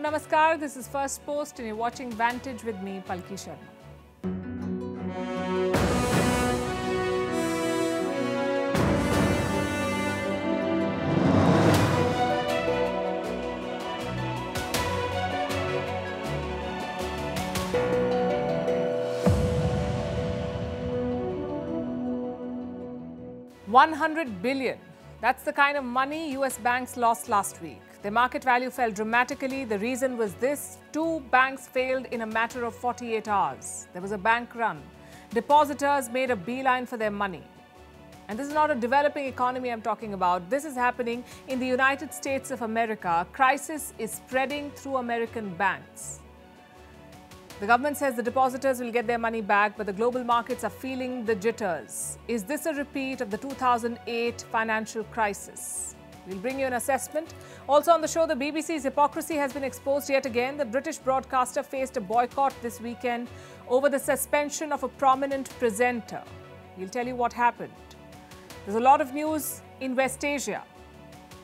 Namaskar. This is Firstpost, and you're watching Vantage with me, Palki Sharma. One hundred billion. That's the kind of money US banks lost last week. Their market value fell dramatically. The reason was this two banks failed in a matter of 48 hours. There was a bank run. Depositors made a beeline for their money. And this is not a developing economy I'm talking about. This is happening in the United States of America. Crisis is spreading through American banks. The government says the depositors will get their money back, but the global markets are feeling the jitters. Is this a repeat of the 2008 financial crisis? We'll bring you an assessment. Also on the show, the BBC's hypocrisy has been exposed yet again. The British broadcaster faced a boycott this weekend over the suspension of a prominent presenter. We'll tell you what happened. There's a lot of news in West Asia.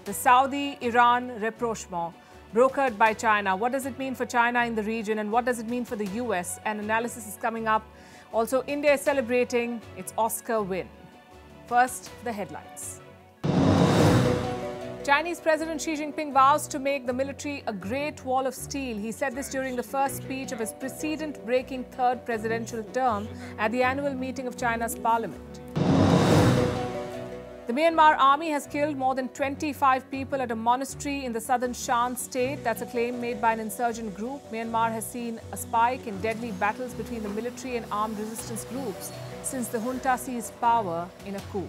The Saudi Iran rapprochement brokered by China. What does it mean for China in the region and what does it mean for the US? An analysis is coming up. Also, India is celebrating its Oscar win. First, the headlines. Chinese President Xi Jinping vows to make the military a great wall of steel. He said this during the first speech of his precedent breaking third presidential term at the annual meeting of China's parliament. Myanmar army has killed more than 25 people at a monastery in the southern Shan state. That's a claim made by an insurgent group. Myanmar has seen a spike in deadly battles between the military and armed resistance groups since the junta seized power in a coup.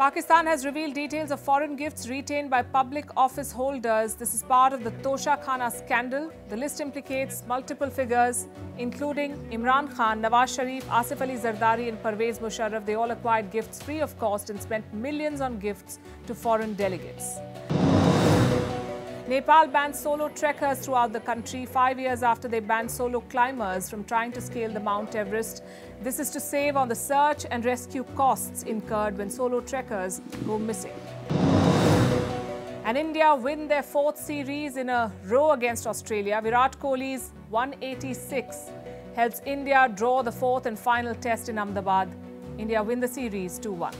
Pakistan has revealed details of foreign gifts retained by public office holders. This is part of the Tosha Khana scandal. The list implicates multiple figures, including Imran Khan, Nawaz Sharif, Asif Ali Zardari, and Pervez Musharraf. They all acquired gifts free of cost and spent millions on gifts to foreign delegates. Nepal bans solo trekkers throughout the country five years after they banned solo climbers from trying to scale the Mount Everest. This is to save on the search and rescue costs incurred when solo trekkers go missing. And India win their fourth series in a row against Australia. Virat Kohli's 186 helps India draw the fourth and final test in Ahmedabad. India win the series 2 1.